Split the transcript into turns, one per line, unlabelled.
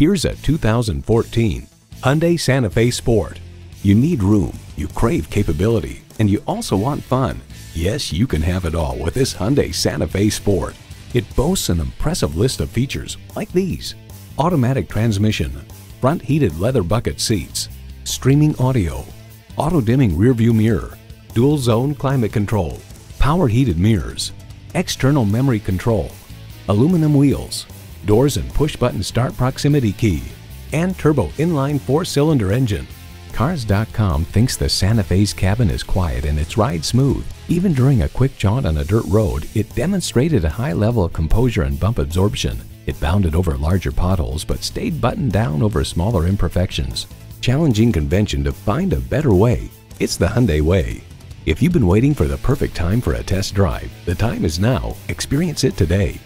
Here's a 2014 Hyundai Santa Fe Sport. You need room, you crave capability, and you also want fun. Yes, you can have it all with this Hyundai Santa Fe Sport. It boasts an impressive list of features like these. Automatic transmission, front heated leather bucket seats, streaming audio, auto dimming rearview mirror, dual zone climate control, power heated mirrors, external memory control, aluminum wheels, doors and push button start proximity key, and turbo inline four cylinder engine. Cars.com thinks the Santa Fe's cabin is quiet and its ride smooth. Even during a quick jaunt on a dirt road, it demonstrated a high level of composure and bump absorption. It bounded over larger potholes but stayed buttoned down over smaller imperfections. Challenging convention to find a better way. It's the Hyundai way. If you've been waiting for the perfect time for a test drive, the time is now. Experience it today.